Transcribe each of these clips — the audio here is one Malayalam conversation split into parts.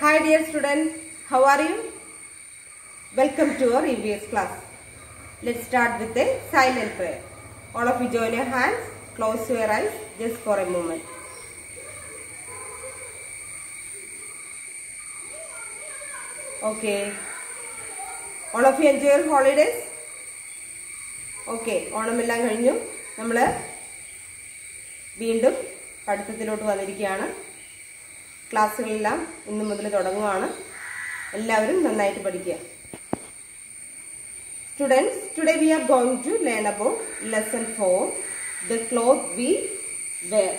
Hi dear students, how are you? Welcome to our EVS class. Let's start with a silent prayer. All of you join your hands, close your eyes just for a moment. Okay. All of you enjoy your holidays? Okay ഓണമെല്ലാം കഴിഞ്ഞു നമ്മൾ വീണ്ടും പഠിത്തത്തിലോട്ട് വന്നിരിക്കുകയാണ് ക്ലാസ്സുകളെല്ലാം ഇന്ന് മുതൽ തുടങ്ങുവാണ്. എല്ലാവരും നന്നായിട്ട് പഠിക്കുക. Students today we are going to learn about lesson four the cloth we wear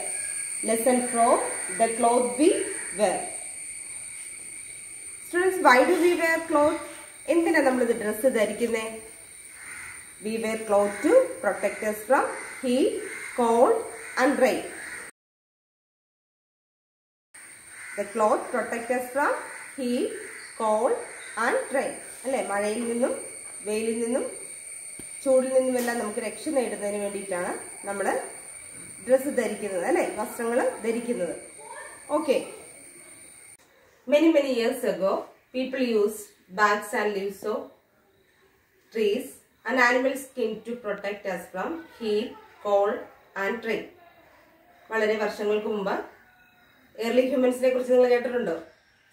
lesson four the cloth we wear students why do we wear cloth എന്തിനാണ് നമ്മളിത് dress ധരിക്കുന്നേ? We wear cloth to protect us from heat cold and rain. The cloth us from heat, cold and rain. അല്ലേ? മഴയിൽ നിന്നും വെയിലിൽ നിന്നും ചൂടിൽ നിന്നുമെല്ലാം നമുക്ക് രക്ഷ നേടുന്നതിന് വേണ്ടിയിട്ടാണ് നമ്മൾ ഡ്രസ്സ് ധരിക്കുന്നത് അല്ലേ? വസ്ത്രങ്ങൾ ധരിക്കുന്നത്. Okay many many years ago people use bags and leaves of trees and animal skin to protect us from heat, cold and rain. വളരെ വർഷങ്ങൾക്ക് മുമ്പ് ഏർലി ഹ്യൂമൻസിനെ കുറിച്ച് നിങ്ങൾ കേട്ടിട്ടുണ്ടോ?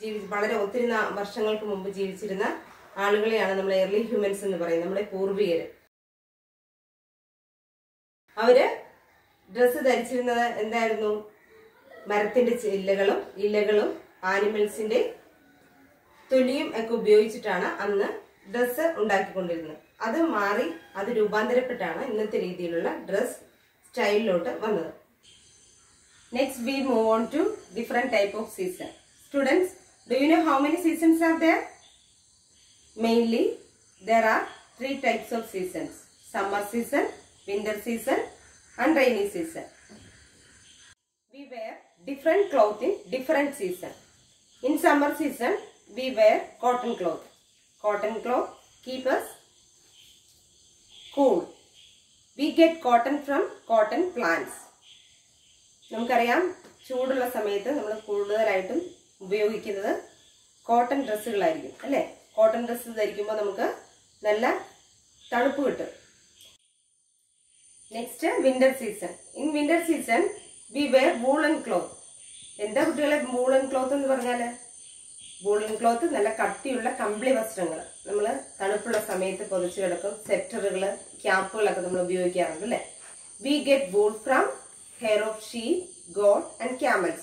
ജീവി വളരെ ഒത്തിരി വർഷങ്ങൾക്ക് മുമ്പ് ജീവിച്ചിരുന്ന ആളുകളെയാണ് നമ്മൾ ഏർലി ഹ്യൂമൻസ് എന്ന് പറയുന്നത് നമ്മുടെ പൂർവികർ അവർ ഡ്രസ്സ് ധരിച്ചിരുന്നത് എന്തായിരുന്നു? മരത്തിന്റെ ചില്ലകളും ഇലകളും ആനിമൽസിന്റെ തൊലിയും ഒക്കെ ഉപയോഗിച്ചിട്ടാണ് അന്ന് ഡ്രസ്സ് ഉണ്ടാക്കിക്കൊണ്ടിരുന്നത്. അത് മാറി അത് രൂപാന്തരപ്പെട്ടാണ് ഇന്നത്തെ രീതിയിലുള്ള ഡ്രസ് സ്റ്റൈലിലോട്ട് വന്നത്. Next we move on to different type of season. Students, do you know how many seasons are there? Mainly, there are three types of seasons. Summer season, winter season and rainy season. We wear different cloth in different season. In summer season, we wear cotton cloth. Cotton cloth keep us cool. We get cotton from cotton plants. നമുക്കറിയാം ചൂടുള്ള സമയത്ത് നമ്മൾ കൂടുതലായിട്ടും ഉപയോഗിക്കുന്നത് കോട്ടൺ ഡ്രസ്സുകളായിരിക്കും അല്ലേ? കോട്ടൺ ഡ്രസ്സ് ധരിക്കുമ്പോൾ നമുക്ക് നല്ല തണുപ്പ് കിട്ടും. Next winter season in winter season we wear woollen cloth എന്താ കുട്ടികളെ വൂളൻ ക്ലോത്ത് എന്ന് പറഞ്ഞാൽ വൂളൻ ക്ലോത്ത് നല്ല കട്ടിയുള്ള കമ്പിളി വസ്ത്രങ്ങൾ നമ്മൾ തണുപ്പുള്ള സമയത്ത് പൊതിച്ചു കിടക്കും സെറ്ററുകൾ ക്യാപ്പുകളൊക്കെ നമ്മൾ ഉപയോഗിക്കാറുണ്ട് അല്ലേ? We get wool from hair of sheep, goat and camels.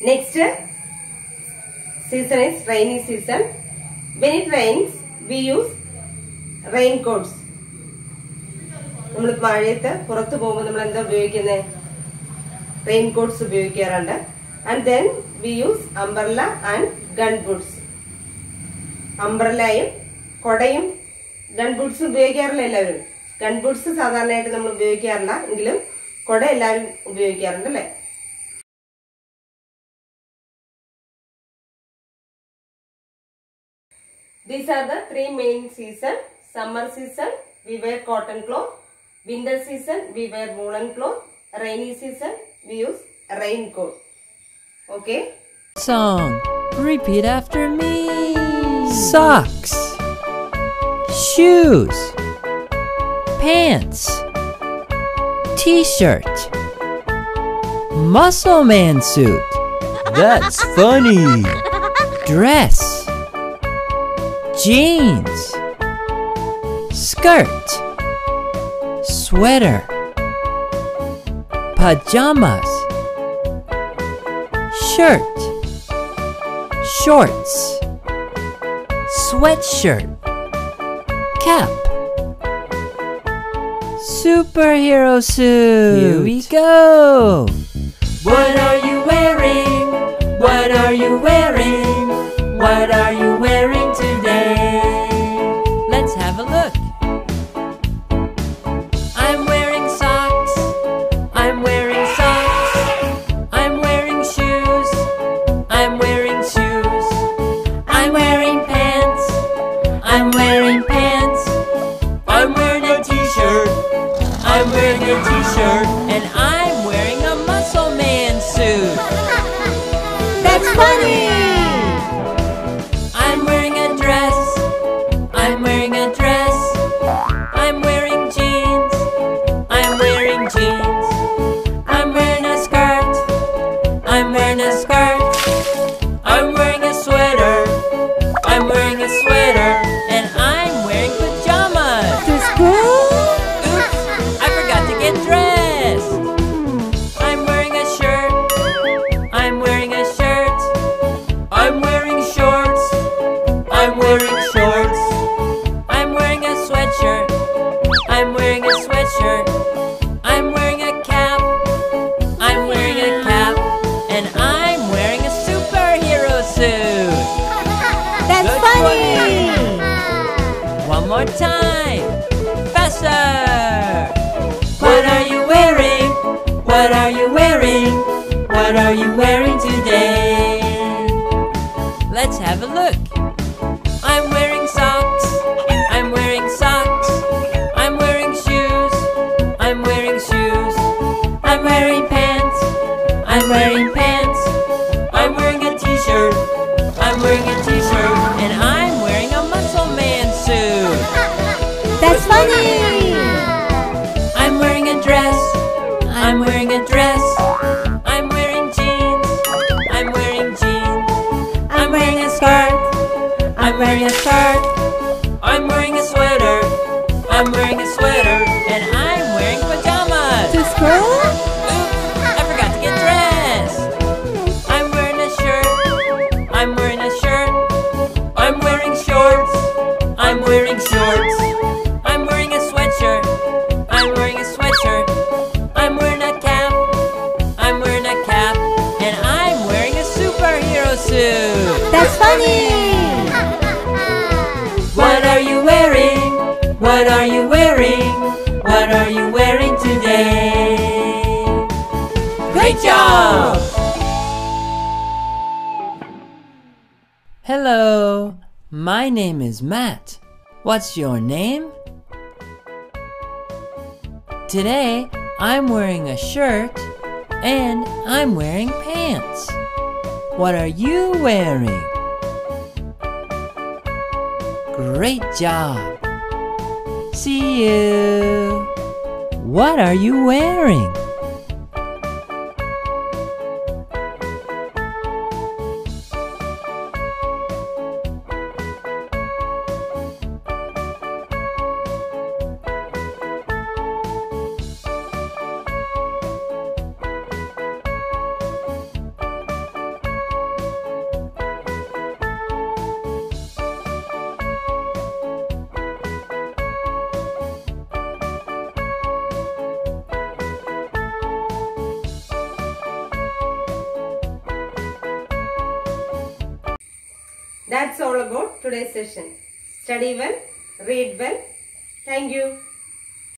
Next season is rainy season. When it rains, we use raincoats. നമ്മൾ മഴയത്ത് പുറത്തു പോകുമ്പോൾ നമ്മൾ എന്താ ഉപയോഗിക്കുന്നത് റെയിൻകോട്ട്സ് ഉപയോഗിക്കാറുണ്ട് and then we use umbrella and gun boots അംബ്രലയും കൊടയും ഗൺ ബൂട്ട്സ് ഉപയോഗിക്കാറില്ല എല്ലാവരും ഗൺ ബൂട്ട്സ് സാധാരണയായിട്ട് നമ്മൾ ഉപയോഗിക്കാറില്ല എങ്കിലും കൊട എല്ലാവരും ഉപയോഗിക്കാറുണ്ട് അല്ലേ These are the three main season. Summer season, we wear cotton winter Winter season, we wear woolen rainy Rainy season, we use coat Okay? Song. Repeat after me. Socks. Shoes. Pants. T-shirt. Muscle man suit. That's funny. Dress. Jeans. Skirt. Sweater. Pajamas shirt, shorts, sweatshirt, cap, superhero suit. Here we go. What are you wearing? more time. Faster! What are you wearing? What are you wearing? What are you wearing today? Let's have a look. I'm wearing socks. I'm wearing socks. I'm wearing shoes. I'm wearing shoes. I'm wearing pants. I'm wearing pants. I'm wearing a t-shirt. I'm wearing a t-shirt. Wearing a skirt. I'm wearing a sweater. I'm wearing a sweater. And I'm wearing pajamas. To school? Oops, I forgot to get dressed. I'm wearing a shirt. I'm wearing a shirt. I'm wearing shorts. I'm wearing shorts. What are you wearing? What are you wearing today? Great job! Hello, my name is Matt. What's your name? Today, I'm wearing a shirt and I'm wearing pants. What are you wearing? Great job! See you! What are you wearing? That's all about today's session. Study well, read well. Thank you.